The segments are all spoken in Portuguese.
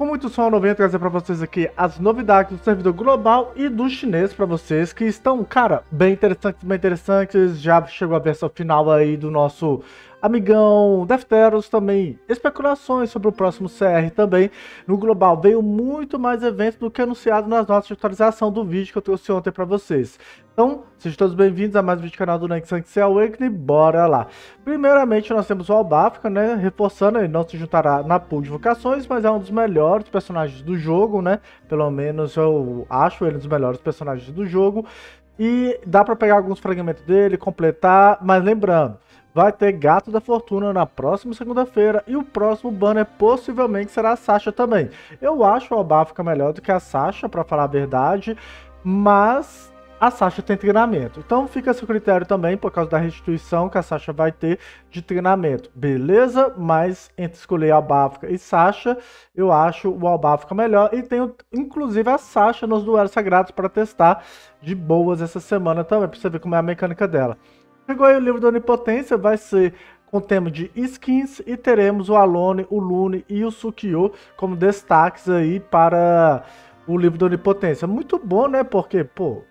Com muito som, eu venho trazer para vocês aqui as novidades do servidor global e do chinês para vocês, que estão, cara, bem interessantes, bem interessantes. Já chegou a versão final aí do nosso amigão Defteros também. Especulações sobre o próximo CR também. No global veio muito mais eventos do que anunciado nas notas de atualização do vídeo que eu trouxe ontem para vocês. Então, sejam todos bem-vindos a mais um vídeo do canal do Next Awakening, bora lá. Primeiramente, nós temos o Albafka, né, reforçando, ele não se juntará na pool de vocações, mas é um dos melhores personagens do jogo, né, pelo menos eu acho ele um dos melhores personagens do jogo. E dá para pegar alguns fragmentos dele, completar, mas lembrando, vai ter Gato da Fortuna na próxima segunda-feira e o próximo banner possivelmente será a Sasha também. Eu acho o Albafka melhor do que a Sasha, para falar a verdade, mas a Sasha tem treinamento. Então fica a seu critério também, por causa da restituição que a Sasha vai ter de treinamento. Beleza? Mas entre escolher Albafka e Sasha, eu acho o Albafka melhor. E tenho inclusive a Sasha nos duelos sagrados para testar de boas essa semana também, para você ver como é a mecânica dela. Chegou aí o livro da Onipotência, vai ser com tema de skins e teremos o Alone, o Lune e o Sukio como destaques aí para o livro da Onipotência. Muito bom, né? Porque, pô,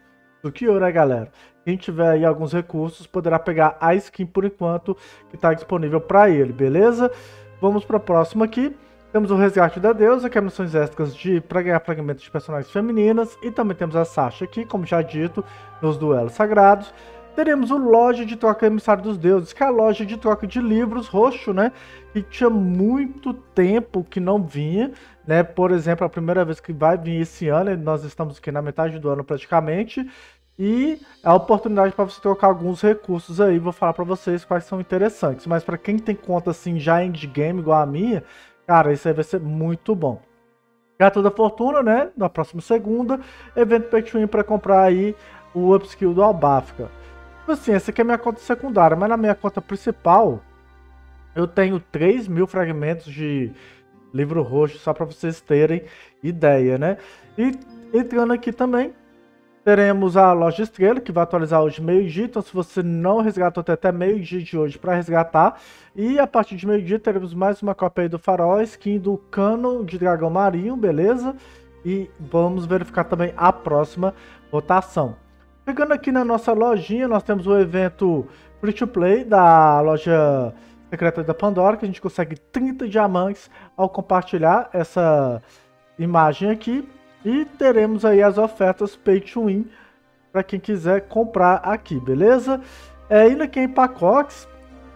Sukio, né, galera? Quem tiver aí alguns recursos poderá pegar a skin por enquanto que está disponível para ele, beleza? Vamos para a próxima aqui. Temos o Resgate da Deusa, que é missões extras de para ganhar fragmentos de personagens femininas. E também temos a Sasha aqui, como já dito, nos duelos sagrados teremos o Loja de Troca Emissário dos Deuses, que é a loja de troca de livros roxo, né? Que tinha muito tempo que não vinha, né? Por exemplo, a primeira vez que vai vir esse ano, nós estamos aqui na metade do ano praticamente, e é a oportunidade para você trocar alguns recursos aí, vou falar para vocês quais são interessantes. Mas para quem tem conta assim já endgame igual a minha, cara, isso aí vai ser muito bom. Gato da Fortuna, né? Na próxima segunda, evento Pay para comprar aí o upskill do Albafka. Tipo assim, essa aqui é minha conta secundária, mas na minha conta principal eu tenho 3 mil fragmentos de livro roxo, só para vocês terem ideia, né? E entrando aqui também, teremos a loja estrela, que vai atualizar hoje meio-dia, então se você não resgatou até meio-dia de hoje para resgatar. E a partir de meio-dia teremos mais uma cópia aí do farol, skin do cano de dragão marinho, beleza? E vamos verificar também a próxima votação. Chegando aqui na nossa lojinha, nós temos o evento Free to Play da loja secreta da Pandora, que a gente consegue 30 diamantes ao compartilhar essa imagem aqui. E teremos aí as ofertas Pay to Win para quem quiser comprar aqui, beleza? É, indo aqui em pacotes,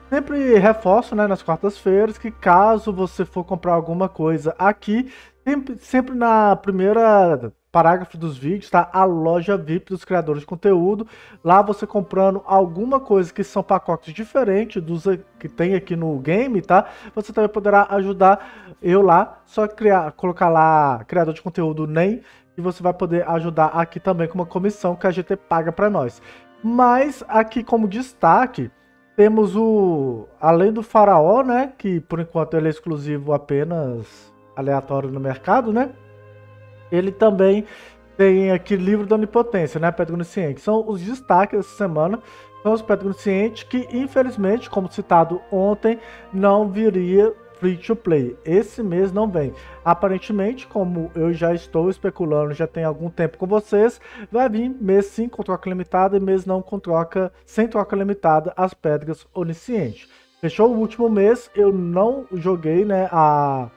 sempre reforço né, nas quartas-feiras que caso você for comprar alguma coisa aqui, sempre, sempre na primeira parágrafo dos vídeos, tá? A loja VIP dos criadores de conteúdo. Lá você comprando alguma coisa que são pacotes diferentes dos que tem aqui no game, tá? Você também poderá ajudar eu lá, só criar, colocar lá criador de conteúdo NEM e você vai poder ajudar aqui também com uma comissão que a GT paga para nós. Mas aqui como destaque, temos o além do faraó, né, que por enquanto ele é exclusivo apenas aleatório no mercado, né? Ele também tem aqui livro da onipotência, né? Pedro Onisciente. São os destaques dessa semana. São os Pedro Onisciente que, infelizmente, como citado ontem, não viria free to play. Esse mês não vem. Aparentemente, como eu já estou especulando, já tem algum tempo com vocês, vai vir mês sim com troca limitada e mês não com troca, sem troca limitada, as pedras oniscientes. Fechou o último mês, eu não joguei, né, a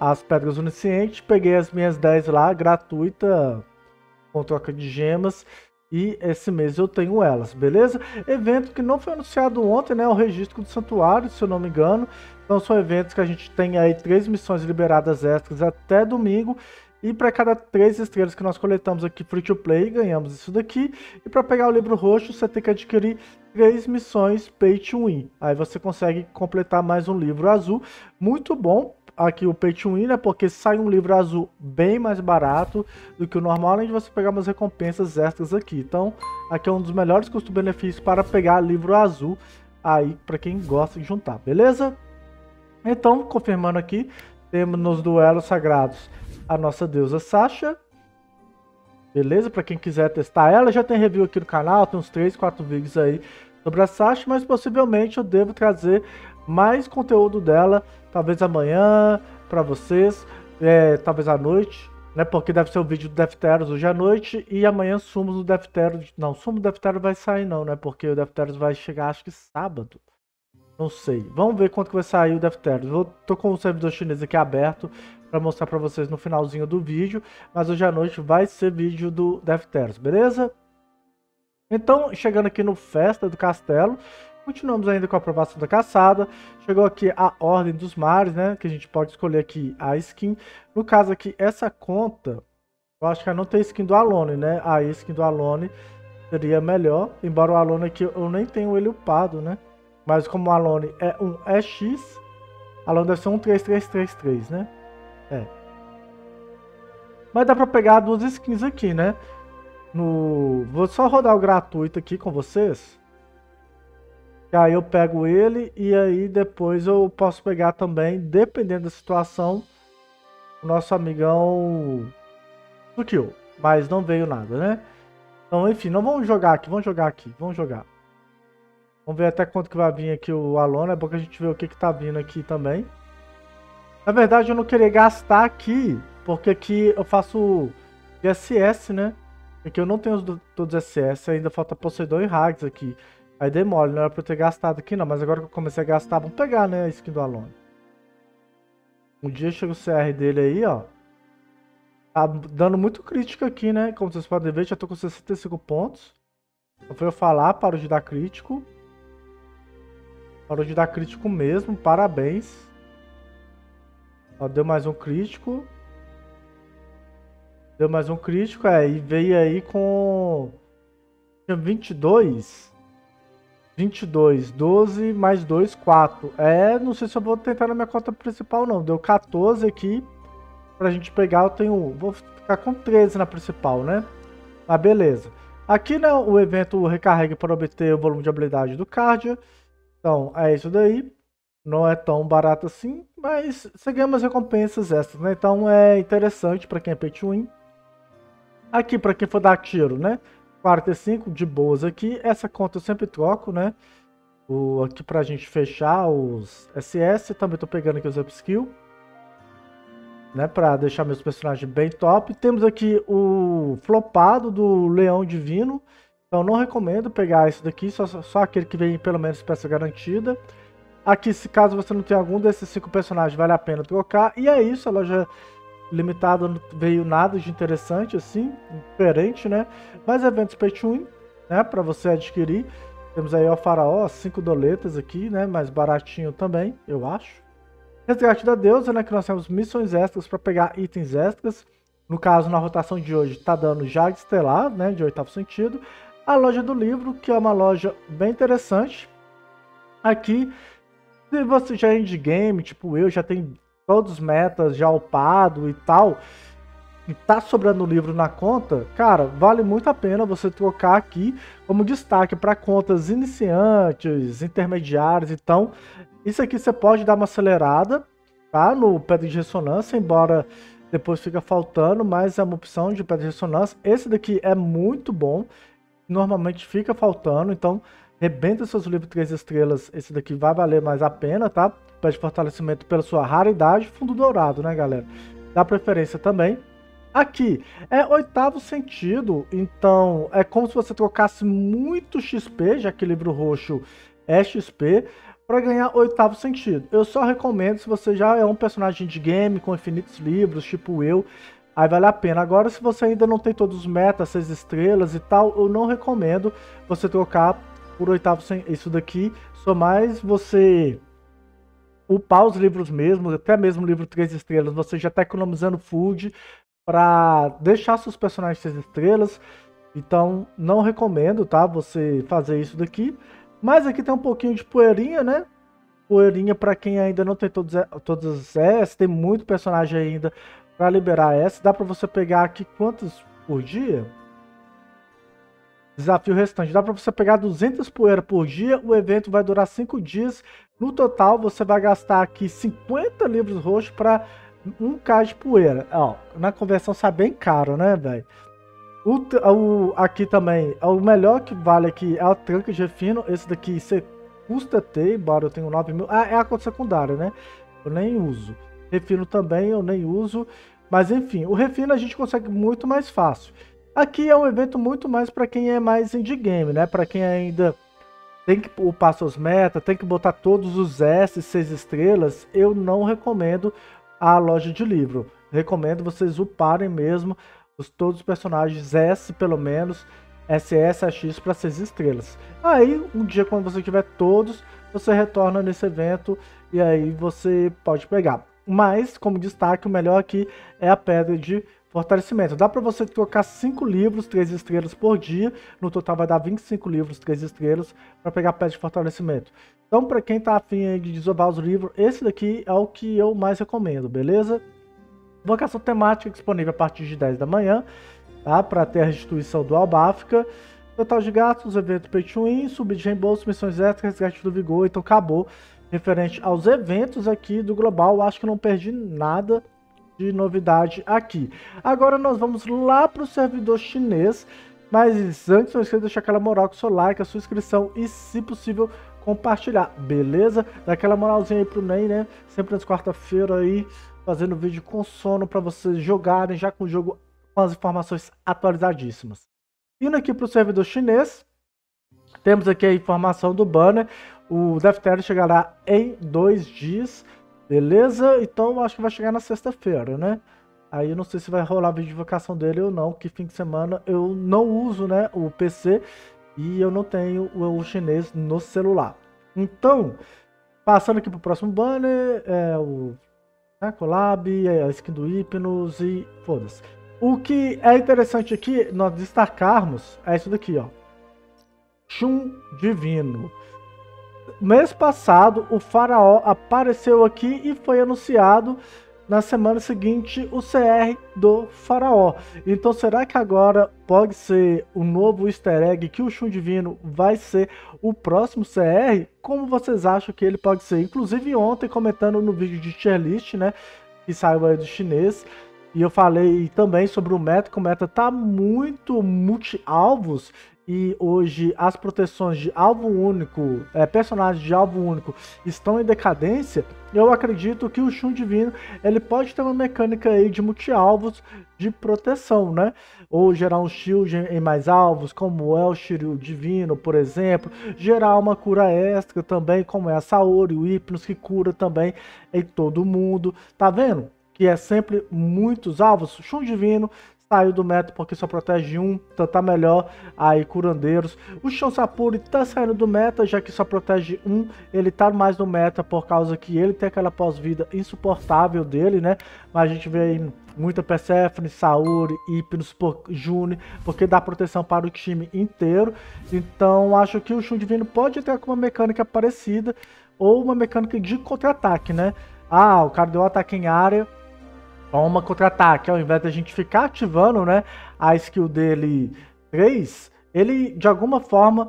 as pedras oniscientes, peguei as minhas 10 lá, gratuita, com troca de gemas, e esse mês eu tenho elas, beleza? Evento que não foi anunciado ontem, né? O registro do santuário, se eu não me engano. Então são eventos que a gente tem aí três missões liberadas extras até domingo. E para cada três estrelas que nós coletamos aqui free to play, ganhamos isso daqui. E para pegar o livro roxo, você tem que adquirir três missões pay to win. Aí você consegue completar mais um livro azul. Muito bom aqui o Pay to Win, né? Porque sai um livro azul bem mais barato do que o normal, além de você pegar umas recompensas extras aqui. Então, aqui é um dos melhores custo-benefícios para pegar livro azul aí para quem gosta de juntar, beleza? Então, confirmando aqui, temos nos duelos sagrados a nossa deusa Sasha. Beleza? Para quem quiser testar ela, já tem review aqui no canal, tem uns 3, 4 vídeos aí sobre a Sasha, mas possivelmente eu devo trazer mais conteúdo dela, talvez amanhã, para vocês. é, talvez à noite, né? Porque deve ser o vídeo do Defteros hoje à noite e amanhã sumos do Defteros. Não, sumo do Defteros vai sair não, né? Porque o Defteros vai chegar acho que sábado. Não sei. Vamos ver quanto que vai sair o Defteros. Eu tô com o servidor chinês aqui aberto para mostrar para vocês no finalzinho do vídeo, mas hoje à noite vai ser vídeo do Defteros, beleza? Então, chegando aqui no Festa do Castelo, continuamos ainda com a aprovação da caçada. Chegou aqui a Ordem dos Mares, né? Que a gente pode escolher aqui a skin. No caso aqui, essa conta, eu acho que não tem skin do Alone, né? A skin do Alone seria melhor. Embora o Alone aqui eu nem tenho ele upado, né? Mas como o Alone é um EX, Alone deve ser um 3333, né? É. Mas dá pra pegar duas skins aqui, né? No... Vou só rodar o gratuito aqui com vocês. Aí eu pego ele e aí depois eu posso pegar também, dependendo da situação, o nosso amigão kill. Mas não veio nada, né? Então, enfim, não vamos jogar aqui, vamos jogar aqui, vamos jogar. Vamos ver até quanto que vai vir aqui o Alona, é bom que a gente vê o que que tá vindo aqui também. Na verdade, eu não queria gastar aqui, porque aqui eu faço SS, né? Aqui eu não tenho todos os SS, ainda falta Poseidon e Hags aqui. Aí demole, não era pra eu ter gastado aqui não, mas agora que eu comecei a gastar, vamos pegar, né, a skin do Alone. Um dia chega o CR dele aí, ó. Tá dando muito crítico aqui, né? Como vocês podem ver, já tô com 65 pontos. Não foi eu falar, parou de dar crítico. Parou de dar crítico mesmo, parabéns. Ó, deu mais um crítico. Deu mais um crítico, é, e veio aí com... Tinha 22. 22, 12 mais 2, 4. É, não sei se eu vou tentar na minha conta principal não. Deu 14 aqui. Pra gente pegar, eu tenho... Vou ficar com 13 na principal, né? Mas beleza. Aqui né, o evento recarrega para obter o volume de habilidade do Cardia. Então, é isso daí. Não é tão barato assim, mas você ganha umas recompensas extras, né? Então é interessante para quem é pay to win. Aqui, para quem for dar tiro, né? 45 de boas aqui. Essa conta eu sempre troco, né? O, aqui pra gente fechar os SS. Também tô pegando aqui os upskill. Né, pra deixar meus personagens bem top. Temos aqui o flopado do Leão Divino. Então não recomendo pegar esse daqui. Só, só aquele que vem pelo menos peça garantida. Aqui, se caso você não tem algum desses cinco personagens, vale a pena trocar. E é isso, a loja limitada não veio nada de interessante assim, diferente, né? Mas eventos pay to win, né, para você adquirir. Temos aí o Faraó, 5 doletas aqui, né, mais baratinho também, eu acho. Resgate da Deusa, né, que nós temos missões extras para pegar itens extras. No caso, na rotação de hoje, tá dando Jag Estelar, né, de oitavo sentido. A loja do livro, que é uma loja bem interessante. Aqui, se você já é indie game, tipo eu, já tem todos os metas já upado e tal, e tá sobrando livro na conta, cara, vale muito a pena você trocar aqui como destaque para contas iniciantes, intermediárias, então isso aqui você pode dar uma acelerada, tá? No pedra de ressonância, embora depois fica faltando, mas é uma opção de pedra de ressonância. Esse daqui é muito bom, normalmente fica faltando, então rebenta seus livros 3 estrelas, esse daqui vai valer mais a pena, tá? Pede fortalecimento pela sua raridade, fundo dourado, né, galera? Dá preferência também. Aqui é oitavo sentido, então é como se você trocasse muito XP, já que livro roxo é XP, para ganhar oitavo sentido. Eu só recomendo se você já é um personagem de game com infinitos livros, tipo eu, aí vale a pena. Agora, se você ainda não tem todos os metas, seis estrelas e tal, eu não recomendo você trocar por oitavo isso daqui, só mais você upar os livros mesmo, até mesmo o livro 3 estrelas, você já está economizando food para deixar seus personagens 6 estrelas. Então, não recomendo, tá? Você fazer isso daqui. Mas aqui tem um pouquinho de poeirinha, né? Poeirinha para quem ainda não tem todos, todos os S, tem muito personagem ainda para liberar S. Dá para você pegar aqui quantos por dia? Desafio restante. Dá para você pegar 200 poeiras por dia. O evento vai durar 5 dias. No total, você vai gastar aqui 50 livros roxos para 1k de poeira. Ó, na conversão sai bem caro, né, velho? O, o, aqui também, o melhor que vale aqui é o tranque de refino. Esse daqui você custa ter, embora eu tenha 9 mil. Ah, é a conta secundária, né? Eu nem uso. Refino também eu nem uso. Mas enfim, o refino a gente consegue muito mais fácil. Aqui é um evento muito mais para quem é mais indie game, né? Para quem ainda tem que upar seus metas, tem que botar todos os S, 6 estrelas. Eu não recomendo a loja de livro. Recomendo vocês uparem mesmo os, todos os personagens S, pelo menos, SS, AX para 6 estrelas. Aí, um dia quando você tiver todos, você retorna nesse evento e aí você pode pegar. Mas, como destaque, o melhor aqui é a pedra de fortalecimento. Dá para você trocar 5 livros, 3 estrelas por dia. No total vai dar 25 livros, 3 estrelas, para pegar pedra de fortalecimento. Então, para quem está afim de desovar os livros, esse daqui é o que eu mais recomendo, beleza? Vocação temática disponível a partir de 10 da manhã, tá? Para ter a restituição do Albáfica. Total de gastos, evento Pay to Win, subir de reembolso, missões extras, resgate do vigor, então acabou referente aos eventos aqui do Global. Acho que não perdi nada de novidade aqui. Agora nós vamos lá para o servidor chinês. Mas antes, não esqueça de deixar aquela moral com seu like, a sua inscrição e, se possível, compartilhar, beleza? Dá aquela moralzinha aí pro Ney, né? Sempre nas quarta-feira aí, fazendo vídeo com sono para vocês jogarem já com o jogo com as informações atualizadíssimas. Indo aqui para o servidor chinês, temos aqui a informação do banner. O Deftere chegará em dois dias, beleza? Então acho que vai chegar na sexta-feira, né? Aí eu não sei se vai rolar vídeo de vocação dele ou não, que fim de semana eu não uso né, o PC e eu não tenho o chinês no celular. Então, passando aqui para o próximo banner, é o né, Collab, é a skin do Hypnos e foda-se. O que é interessante aqui, nós destacarmos, é isso daqui, ó. Shun Divino. Mês passado, o faraó apareceu aqui e foi anunciado na semana seguinte o CR do faraó. Então será que agora pode ser o novo easter egg que o Shun Divino vai ser o próximo CR? Como vocês acham que ele pode ser? Inclusive ontem comentando no vídeo de tier list, né, que saiu aí do chinês, e eu falei também sobre o meta, que o meta tá muito multi-alvos e hoje as proteções de alvo único, é, personagens de alvo único estão em decadência, eu acredito que o Shun Divino ele pode ter uma mecânica aí de multi-alvos de proteção, né? Ou gerar um shield em mais alvos, como o Elshir Divino, por exemplo. Gerar uma cura extra também, como é a Saori, o Hypnos, que cura também em todo mundo. Tá vendo? Que é sempre muitos alvos. Shun Divino saiu do meta porque só protege um, então tá melhor aí curandeiros. O Shon Sapuri tá saindo do meta, já que só protege um, ele tá mais no meta por causa que ele tem aquela pós-vida insuportável dele, né? Mas a gente vê aí muita Persephone, Sauri, Hypnos, June, porque dá proteção para o time inteiro. Então acho que o Shun Divino pode ter uma mecânica parecida ou uma mecânica de contra-ataque, né? Ah, o cara deu um ataque em área, Toma contra-ataque. Ao invés da gente ficar ativando né, a skill dele 3, ele de alguma forma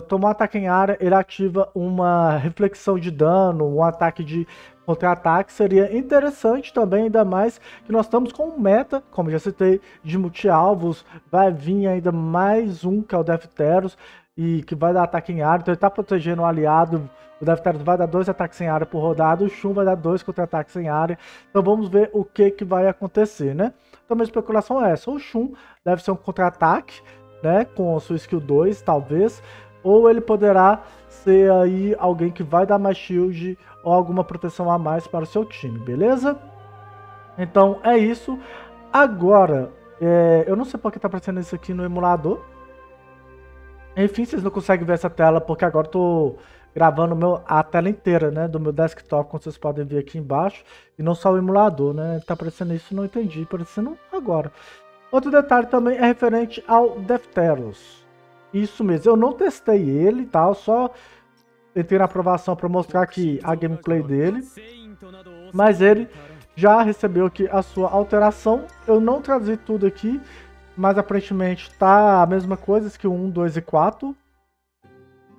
tomar um ataque em área, ele ativa uma reflexão de dano, um ataque de contra-ataque. Seria interessante também, ainda mais que nós estamos com um meta, como já citei, de multi-alvos. Vai vir ainda mais um, que é o Defteros, e que vai dar ataque em área. Então ele está protegendo o aliado o Defteros vai dar dois ataques em área por rodada, o Shun vai dar dois contra-ataques em área. Então vamos ver o que, que vai acontecer, né? Então minha especulação é essa. O Shun deve ser um contra-ataque, né? Com a sua skill 2, talvez. Ou ele poderá ser aí alguém que vai dar mais shield ou alguma proteção a mais para o seu time, beleza? Então é isso. Agora, é, eu não sei porque está aparecendo isso aqui no emulador. Enfim, vocês não conseguem ver essa tela porque agora eu tô gravando meu, a tela inteira, né, do meu desktop, como vocês podem ver aqui embaixo, e não só o emulador, né, tá aparecendo isso, não entendi, aparecendo agora. Outro detalhe também é referente ao Defteros. Isso mesmo, eu não testei ele, tá, só entrei na aprovação para mostrar aqui a gameplay dele, mas ele já recebeu aqui a sua alteração, eu não traduzi tudo aqui, mas aparentemente tá a mesma coisa que o 1, 2 e 4,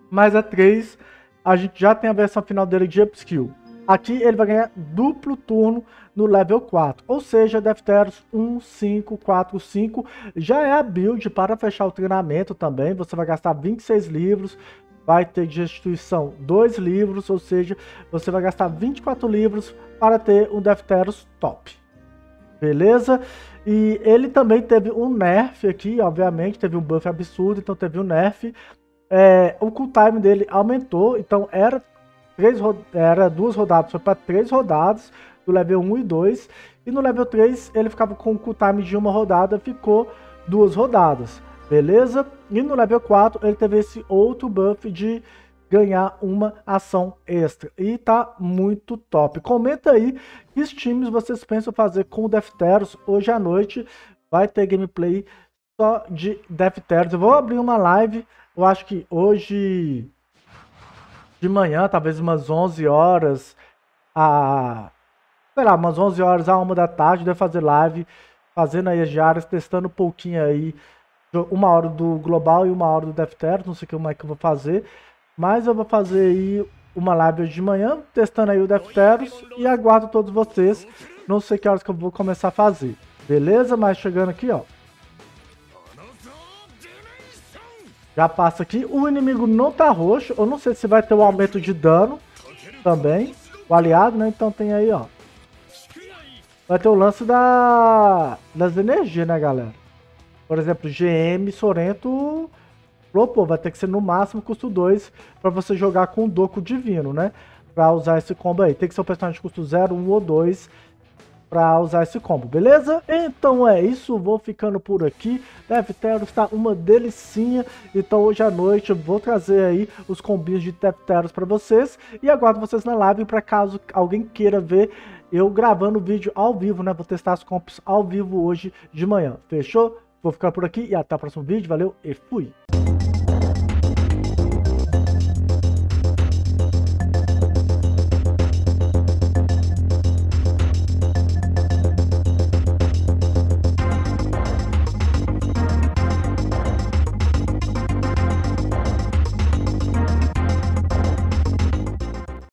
mas a 3 a gente já tem a versão final dele de upskill. Aqui ele vai ganhar duplo turno no level 4, ou seja, Defteros 1, 5, 4, 5 já é a build para fechar o treinamento também. Você vai gastar 26 livros vai ter de restituição dois livros, ou seja, você vai gastar 24 livros para ter um Defteros top. Beleza? E ele também teve um nerf aqui, obviamente, teve um buff absurdo, então teve um nerf. É, o cooltime dele aumentou, então era, três, era duas rodadas, foi para três rodadas, do level 1 e 2. E no level 3 ele ficava com o cooltime de uma rodada, ficou duas rodadas. Beleza? E no level 4 ele teve esse outro buff de ganhar uma ação extra. E tá muito top. Comenta aí que times vocês pensam fazer com o Defteros. Hoje à noite vai ter gameplay só de Defteros. Eu vou abrir uma live, eu acho que hoje de manhã, talvez umas 11 horas, a... sei lá, umas 11 horas a 1 da tarde, devo fazer live, fazendo aí as diárias, testando um pouquinho aí uma hora do global e uma hora do Defteros, não sei como é que eu vou fazer, mas eu vou fazer aí uma live hoje de manhã, testando aí o Defteros e aguardo todos vocês, não sei que horas que eu vou começar a fazer, beleza? Mas chegando aqui, ó. Já passa aqui, o inimigo não tá roxo, eu não sei se vai ter um aumento de dano também, o aliado, né? Então tem aí, ó. Vai ter o lance da das energias, né, galera? Por exemplo, GM Sorento falou, vai ter que ser no máximo custo 2 para você jogar com o Doku Divino, né? Para usar esse combo aí. Tem que ser um personagem custo 0, 1 ou 2 para usar esse combo, beleza? Então é isso, vou ficando por aqui. Defteros está uma delicinha, então hoje à noite eu vou trazer aí os combinhos de Defteros para vocês e aguardo vocês na live para caso alguém queira ver eu gravando o vídeo ao vivo, né? Vou testar as comps ao vivo hoje de manhã, fechou? Vou ficar por aqui e até o próximo vídeo. Valeu e fui!